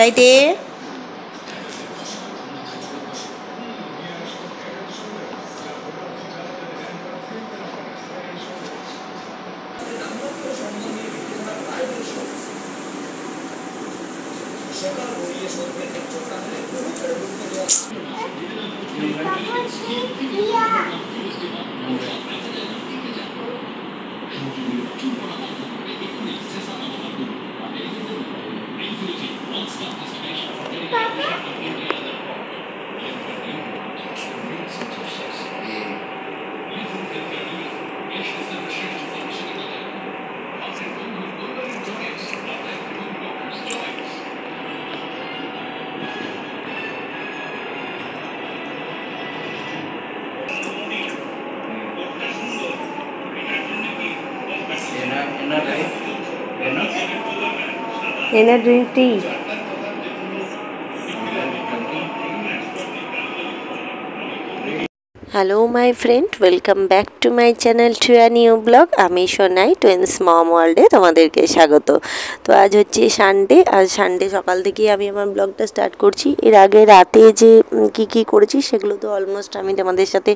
来的。去，呀！এনার drink tea hello my friend welcome back to my channel to a new blog আমি সোনাই টুয়েন্স মম ওয়ার্ল্ডে তোমাদেরকে স্বাগত। তো আজ হচ্ছে সানডে আজ সানডে সকাল থেকেই আমি আমার ব্লগটা স্টার্ট করছি। এর আগে রাতে যে কি কি করেছি, সেগুলো তো অলমোস্ট আমি তোমাদের সাথে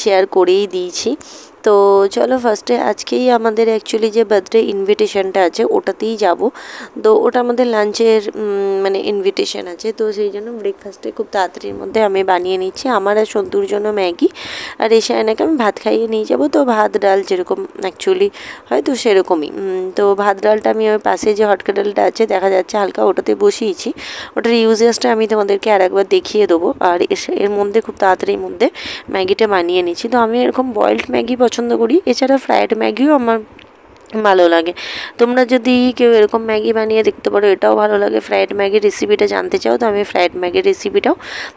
শেয়ার করেই দিয়েছি। তো চলো ফার্স্টে আজকেই আমাদের অ্যাকচুয়ালি যে বার্থডে ইনভিটেশনটা আছে, ওটাতেই যাব। তো ওটা আমাদের লাঞ্চের মানে ইনভিটেশন আছে। তো সেই জন্য ব্রেকফাস্টে খুব তাড়াতাড়ির মধ্যে আমি বানিয়ে নিচ্ছি। আমার আর সন্তুর জন্য ম্যাগি। আর এসে আয়নাকে আমি ভাত খাইয়ে নিয়ে যাব। তো ভাত, ডাল যেরকম অ্যাকচুয়ালি হয়, তো সেরকমই। তো ভাত, ডালটা আমি ওই পাশে যে হটকা ডালটা আছে, দেখা যাচ্ছে হালকা ওটাতে বসিয়েছি। ওটার ইউজেসটা আমি তোমাদেরকে আর একবার দেখিয়ে দেবো। আর এর মধ্যে খুব তাড়াতাড়ির মধ্যে ম্যাগিটা বানিয়ে নিচ্ছি। তো আমি এরকম বয়েলড ম্যাগি পছন্দ করি। এছাড়া ফ্রায়েড ম্যাগিও আমার ভালো লাগে। তোমরা যদি কেউ এরকম ম্যাগি বানিয়ে দেখতে পারো, এটাও ভালো লাগে। ফ্রায়েড ম্যাগির রেসিপিটা জানতে চাও, তো আমি ফ্রায়েড ম্যাগির রেসিপিটাও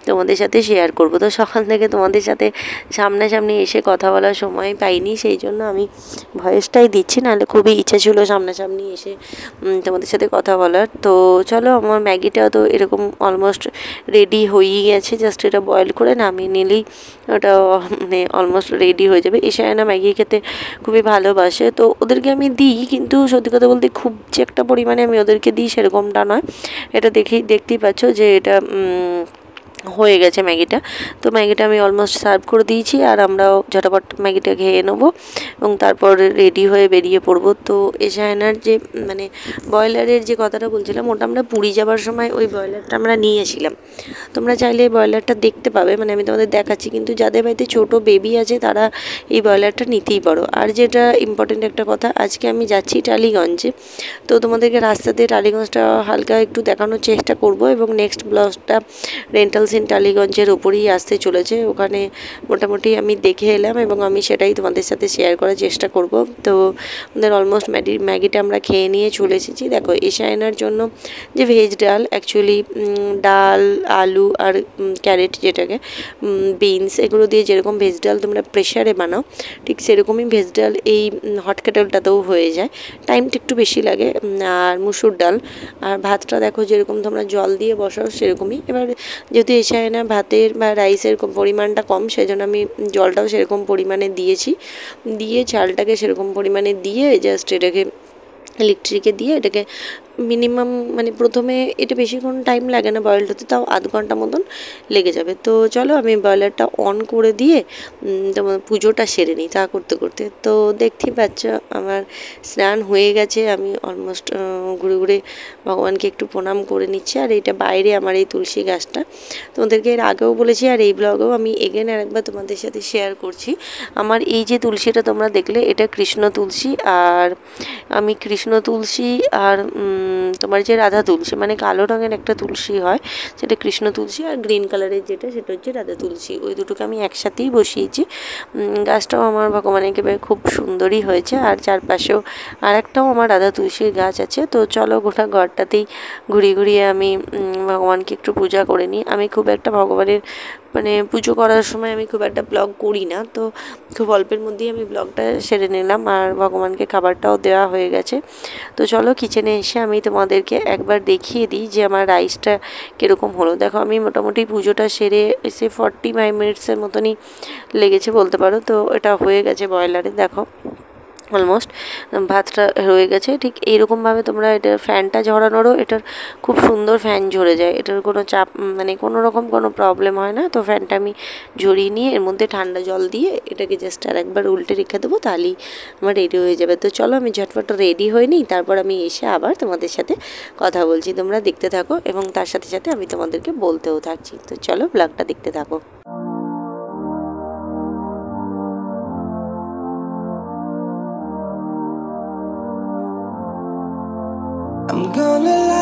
তোমাদের সাথে শেয়ার করব। তো সকাল থেকে তোমাদের সাথে সামনাসামনি এসে কথা বলার সময় পাইনি, সেই জন্য আমি ভয়েসটাই দিচ্ছি, নাহলে খুবই ইচ্ছা ছিল সামনাসামনি এসে তোমাদের সাথে কথা বলার। তো চলো, আমার ম্যাগিটাও তো এরকম অলমোস্ট রেডি হয়েই গেছে জাস্ট এটা বয়েল করে নামিয়ে নিলেই ওটা মানে অলমোস্ট রেডি হয়ে যাবে। এসে না ম্যাগি খেতে খুবই ভালোবাসে, তো ওদেরকে আমি দিই, কিন্তু সত্যি কথা বলতে খুব যে একটা পরিমাণে আমি ওদেরকে দিই সেরকমটা নয়। এটা দেখেই, দেখতেই পাচ্ছ যে এটা হয়ে গেছে ম্যাগিটা। তো ম্যাগিটা আমি অলমোস্ট সার্ভ করে দিয়েছি আর আমরাও ঝটাপট ম্যাগিটা খেয়ে নেব এবং তারপর রেডি হয়ে বেরিয়ে পড়ব। তো এশায়নার যে মানে ব্রয়লারের যে কথাটা বলছিলাম, ওটা আমরা পুরী যাবার সময় ওই ব্রয়লারটা আমরা নিয়ে নিয়েছিলাম তোমরা চাইলে এই ব্রয়লারটা দেখতে পাবে মানে আমি তোমাদের দেখাচ্ছি, কিন্তু যাদের বাড়িতে ছোটো বেবি আছে, তারা এই ব্রয়লারটা নিতেই পারো। আর যেটা ইম্পর্টেন্ট একটা কথা, আজকে আমি যাচ্ছি টালিগঞ্জে। তো তোমাদেরকে রাস্তাতে টালিগঞ্জটা হালকা একটু দেখানোর চেষ্টা করব এবং নেক্সট ব্লগটা রেন্টালস ইন টালিগঞ্জের ওপরেই আসতে চলেছে। ওখানে মোটামুটি আমি দেখে এলাম এবং আমি সেটাই তোমাদের সাথে শেয়ার করার চেষ্টা করব। তো আমাদের অলমোস্ট ম্যাগি, ম্যাগিটা আমরা খেয়ে নিয়ে চলে এসেছি। দেখো এশায়নার জন্য যে ভেজ ডাল অ্যাকচুয়ালি ডাল, আলু আর ক্যারেট যেটাকে বিনস এগুলো দিয়ে যেরকম ভেজ ডাল তোমরা প্রেশারে বানাও, ঠিক সেরকমই ভেজ ডাল এই হট কেটেলটাতেও হয়ে যায়। টাইমটা একটু বেশি লাগে আর মুসুর ডাল। আর ভাতটা দেখো, যেরকম তোমরা জল দিয়ে বসাও, সেরকমই। এবার যেহেতু এছাড়া না ভাতের বা রাইসের পরিমাণটা কম, সেজন্য আমি জলটাও সেরকম পরিমাণে দিয়েছি। দিয়ে চালটাকে সেরকম পরিমাণে দিয়ে জাস্ট এটাকে ইলেকট্রিকে দিয়ে এটাকে মিনিমাম মানে প্রথমে এটা বেশিক্ষণ টাইম লাগে না বয়েলড হতে তাও আধ ঘণ্টা মতন লেগে যাবে। তো চলো আমি বয়লারটা অন করে দিয়ে তোমার পুজোটা সেরে নিই তা করতে করতে। তো দেখতেই পাচ্ছ আমার স্নান হয়ে গেছে, আমি অলমোস্ট ঘুরে ঘুরে ভগবানকে একটু প্রণাম করে নিচ্ছি। আর এটা বাইরে আমার এই তুলসী গাছটা। তোমাদেরকে এর আগেও বলেছি, আর এই ব্লগেও আমি এগেন আরেকবার তোমাদের সাথে শেয়ার করছি। আমার এই যে তুলসীটা তোমরা দেখলে, এটা কৃষ্ণ তুলসী। আর আমি কৃষ্ণ তুলসী আর তোমার যে রাধা তুলসী মানে কালো রঙের একটা তুলসী হয়, সেটা কৃষ্ণ তুলসী আর গ্রিন কালারের যেটা, সেটা হচ্ছে রাধা তুলসী। ওই দুটোকে আমি একসাথেই বসিয়েছি। গাছটাও আমার ভগবানের খুব সুন্দরই হয়েছে। আর চারপাশেও আর একটাও আমার রাধা তুলসীর গাছ আছে। তো চলো গোটা ঘরটাতেই ঘুরিয়ে ঘুরিয়ে আমি ভগবানকে একটু পূজা করে নিই। আমি খুব একটা ভগবানের মানে পুজো করার সময় আমি খুব একটা ব্লগ করি না। তো খুব অল্পের মধ্যেই আমি ব্লগটা সেরে নিলাম আর ভগবানকে খাবারটাও দেওয়া হয়ে গেছে। তো চলো কিচেনে এসে আমি তোমাদেরকে একবার দেখিয়ে দিই যে আমার রাইসটা কীরকম হলো। দেখো আমি মোটামুটি পুজোটা সেরে এসে ফর্টি ফাইভ মিনিটসের মতনই লেগেছে বলতে পারো। তো এটা হয়ে গেছে ব্রয়লারে দেখো অলমোস্ট ভাতটা রয়ে গেছে। ঠিক এইরকমভাবে তোমরা এটা ফ্যানটা ঝরানোরও এটার খুব সুন্দর ফ্যান ঝরে যায়। এটার কোনো চাপ মানে কোনো রকম কোনো প্রবলেম হয় না। তো ফ্যানটা আমি ঝরিয়ে নিয়ে এর মধ্যে ঠান্ডা জল দিয়ে এটাকে জাস্ট আর একবার উল্টে রেখে দেবো, তাহলেই আমার রেডি হয়ে যাবে। তো চলো আমি ঝটপট রেডি হয়ে নিই, তারপর আমি এসে আবার তোমাদের সাথে কথা বলছি। তোমরা দেখতে থাকো এবং তার সাথে সাথে আমি তোমাদেরকে বলতেও থাকছি। তো চলো ব্লগটা দেখতে থাকো। I'm gonna lie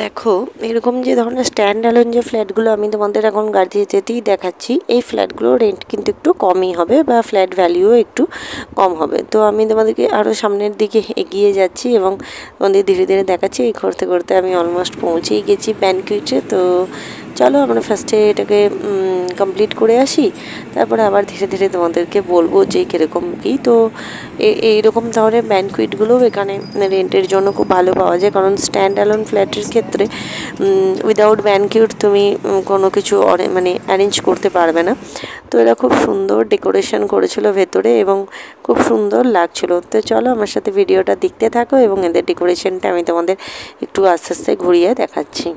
দেখো, এরকম যে ধরনের স্ট্যান্ড অ্যালোন যে ফ্ল্যাটগুলো আমি তোমাদের এখন গাড়িতেই দেখাচ্ছি, এই ফ্ল্যাটগুলো রেন্ট কিন্তু একটু কমই হবে বা ফ্ল্যাট ভ্যালিউও একটু কম হবে। তো আমি তোমাদেরকে আরও সামনের দিকে এগিয়ে যাচ্ছি এবং তোমাদের ধীরে ধীরে দেখাচ্ছি। এই করতে করতে আমি অলমোস্ট পৌঁছেই গেছি ব্যানকুইটে তো চলো আমরা ফার্স্টে এটাকে কমপ্লিট করে আসি। তারপরে আবার ধীরে ধীরে তোমাদেরকে বলব যে কীরকম কী। তো এইরকম ধরনের ব্যানকুইটগুলোও এখানে রেন্টের জন্য খুব ভালো পাওয়া যায়। কারণ স্ট্যান্ড অ্যালোন ফ্ল্যাটের ক্ষেত্রে উইদাউট ব্যানকিউট তুমি কোনো কিছু মানে অ্যারেঞ্জ করতে পারবে না। তো এরা খুব সুন্দর ডেকোরেশন করেছিল ভেতরে এবং খুব সুন্দর লাগছিল। তো চলো আমার সাথে ভিডিওটা দেখতে থাকো এবং এদের ডেকোরেশনটা আমি তোমাদের একটু আস্তে আস্তে ঘুরিয়ে দেখাচ্ছি।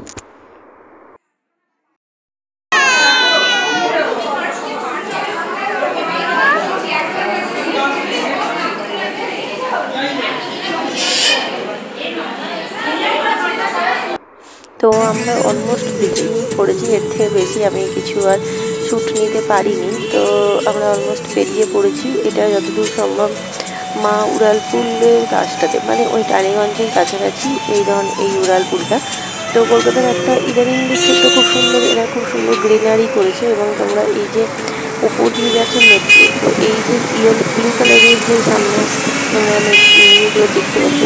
তো আমরা অলমোস্ট বেশি পড়েছি এর থেকে বেশি আমি কিছু আর শ্যুট নিতে পারিনি। তো আমরা অলমোস্ট বেরিয়ে পড়েছি। এটা যতদূর সম্ভব মা উড়ালপুরের গাছটাতে মানে ওই টালিগঞ্জের কাছাকাছি এই ধরনের এই উড়ালপুরটা তো কলকাতার একটা ইদানিং দেখছি তো খুব সুন্দর, এরা খুব সুন্দর গ্রিনারি করেছে এবং তোমরা এই যে ওপর দিয়ে গেছে মেট্রো তো এই যে ইয়েলো ব্লু কালারের যে সামনে তোমরা ইয়েগুলো দেখতে পাচ্ছ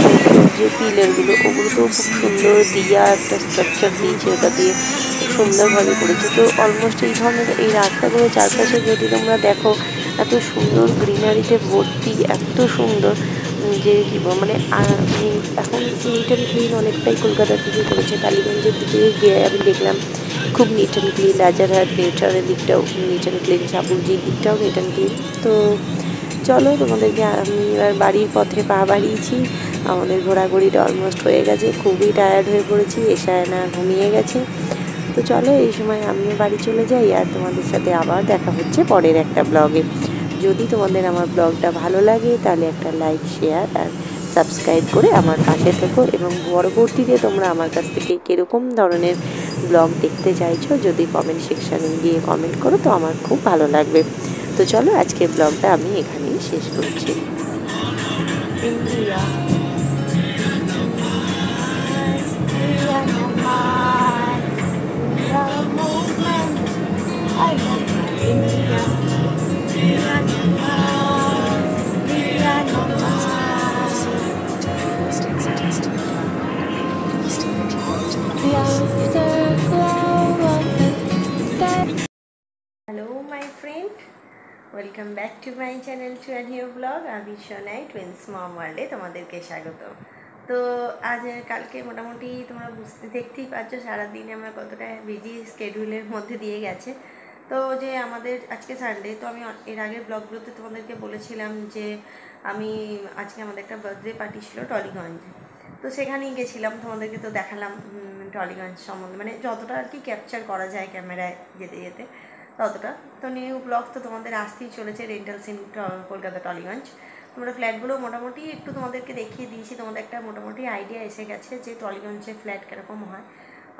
যে পিলারগুলো ওগুলোতেও খুব সুন্দর দিয়া একটা স্ট্রাকচার দিয়েছে ওটা দিয়ে। সুন্দরভাবে করেছে। তো অলমোস্ট এই ধরনের এই রাস্তাগুলো চারপাশে যদি তোমরা দেখো, এত সুন্দর গ্রিনারিতে ভর্তি, এত সুন্দর যে কি মানে এখন নিট অ্যান্ড অনেকটাই কলকাতার দিকে করেছে টালিগঞ্জের দিকে গিয়ে আমি দেখলাম। খুব নিট অ্যান্ড ক্লিন রাজারহাট নেচারের দিকটাও নিট অ্যান্ড ক্লিন সাবুরজির দিকটাও নিট অ্যান্ড ক্লিন তো চলো, তোমাদেরকে আমি এবার বাড়ির পথে পা বাড়িয়েছি। আমাদের ঘোরাঘুরিটা অলমোস্ট হয়ে গেছে, খুবই টায়ার্ড হয়ে পড়েছি, এসায় না ঘুমিয়ে গেছে। তো চলো, এই সময় আমিও বাড়ি চলে যাই, আর তোমাদের সাথে আবার দেখা হচ্ছে পরের একটা ব্লগে যদি তোমাদের আমার ব্লগটা ভালো লাগে, তাহলে একটা লাইক শেয়ার আর সাবস্ক্রাইব করে আমার পাশে থেকো, এবং পরবর্তীতে তোমরা আমার কাছ থেকে কীরকম ধরনের ব্লগ দেখতে চাইছো যদি কমেন্ট সেকশানে গিয়ে কমেন্ট করো তো আমার খুব ভালো লাগবে। তো চলো আজকের ব্লগটা আমি এখানেই শেষ করছি. Welcome back to my channel to an new blog আমি সোনাই টুইন্স মম ওয়ার্ল্ডে তোমাদেরকে স্বাগত। তো আজ কালকে মোটামুটি তোমরা বুঝতে দেখতেই পাচ্ছ সারাদিন আমরা কতটা বিজি স্কেডিউলের মধ্যে দিয়ে গেছে। তো যে আমাদের আজকে সানডে তো আমি এর আগের ব্লগগুলোতে তোমাদেরকে বলেছিলাম যে আমি আজকে আমাদের একটা বার্থডে পার্টি ছিল টলিগঞ্জে তো সেখানেই গেছিলাম, তোমাদেরকে তো দেখালাম টলিগঞ্জ সম্বন্ধে। মানে যতটা আর কি ক্যাপচার করা যায় ক্যামেরায় যেতে যেতে। ততটা। তো নিউ ব্লগ তো তোমাদের আসতেই চলেছে রেন্টাল সিন কলকাতা টলিগঞ্জ। তোমরা ফ্ল্যাটগুলো মোটামুটি একটু তোমাদেরকে দেখিয়ে দিয়েছি, তোমাদের একটা মোটামুটি আইডিয়া এসে গেছে যে টলিগঞ্জে ফ্ল্যাট কীরকম হয়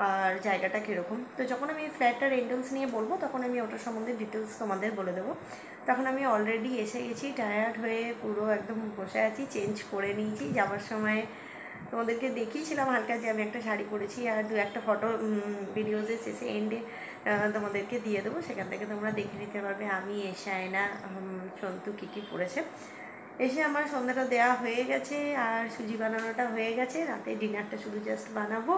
আর জায়গাটা কীরকম। তো যখন আমি ফ্ল্যাটটা রেন্টালস নিয়ে বলব, তখন আমি ওটার সম্বন্ধে ডিটেলস তোমাদের বলে দেবো। তখন আমি অলরেডি এসে গেছি টায়ার্ড হয়ে পুরো একদম বসে আছি চেঞ্জ করে নিয়েছি। যাওয়ার সময় তোমাদেরকে দেখিয়েছিলাম, হালকা যে আমি একটা শাড়ি পরেছি আর দু একটা ফটো ভিডিওজের শেষে এন্ডে তোমাদেরকে দিয়ে দেবো। সেখান থেকে তোমরা দেখে নিতে পারবে আমি, এসে আয়না সন্তু কী কী পড়েছে এসে আমার সন্ধ্যাটা দেওয়া হয়ে গেছে আর সুজি বানানোটা হয়ে গেছে। রাতে ডিনারটা শুধু জাস্ট বানাবো।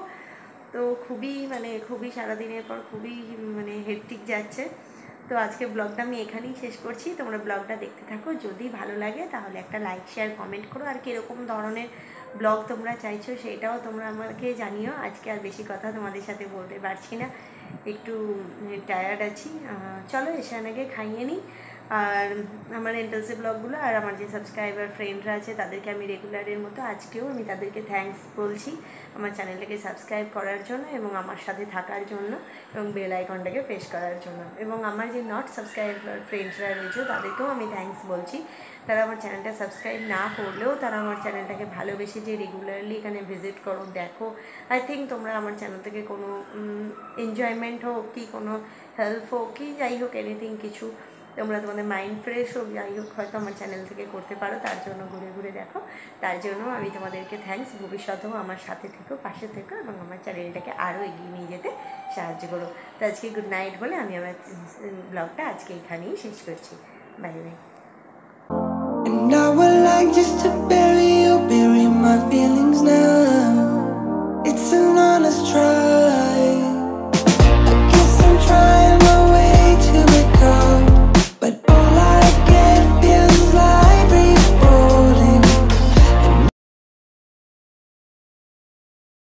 তো খুবই মানে খুবই সারাদিনের পর খুবই মানে হেডটিক যাচ্ছে। তো আজকে ব্লগটা আমি এখানেই শেষ করছি। তোমরা ব্লগটা দেখতে থাকো। যদি ভালো লাগে, তাহলে একটা লাইক শেয়ার কমেন্ট করো। আর কীরকম ধরনের ব্লগ তোমরা চাইছো, সেটাও তোমরা আমাকে জানিও। আজকে আর বেশি কথা তোমাদের সাথে বলতে পারছি না। একটু টায়ার্ড আছি। চলো এসে আগে খাইয়ে নিই। আর আমার এন্টালসে ব্লগগুলো আর আমার যে সাবস্ক্রাইবার ফ্রেন্ডরা আছে, তাদেরকে আমি রেগুলারের মতো আজকেও আমি তাদেরকে থ্যাঙ্কস বলছি আমার চ্যানেলটাকে সাবস্ক্রাইব করার জন্য এবং আমার সাথে থাকার জন্য এবং বেল আইকনটাকে প্রেস করার জন্য। এবং আমার যে নট সাবস্ক্রাইবার ফ্রেন্ডসরা রয়েছে, তাদেরকেও আমি থ্যাঙ্কস বলছি। তারা আমার চ্যানেলটা সাবস্ক্রাইব না করলেও তারা আমার চ্যানেলটাকে ভালোবেসে যে রেগুলারলি এখানে ভিজিট করো, দেখো। আই থিঙ্ক তোমরা আমার চ্যানেল থেকে কোনো এনজয়মেন্ট হোক কি কোনো হেল্প হোক কি যাই হোক এনিথিং কিছু তোমরা তোমাদের মাইন্ড ফ্রেশ হোক যাই হোক হয়তো আমার চ্যানেল থেকে করতে পারো তার জন্য ঘুরে ঘুরে দেখো তার জন্য আমি তোমাদেরকে থ্যাঙ্কস ভবিষ্যতেও আমার সাথে থেকো পাশে থেকো এবং আমার চ্যানেলটাকে আরও এগিয়ে নিয়ে যেতে সাহায্য করো তো আজকে গুড নাইট বলে আমি আমার ব্লগটা আজকে এখানেই শেষ করছি bye bye And I would like just to bury you, bury my feelings now. It's an honest try.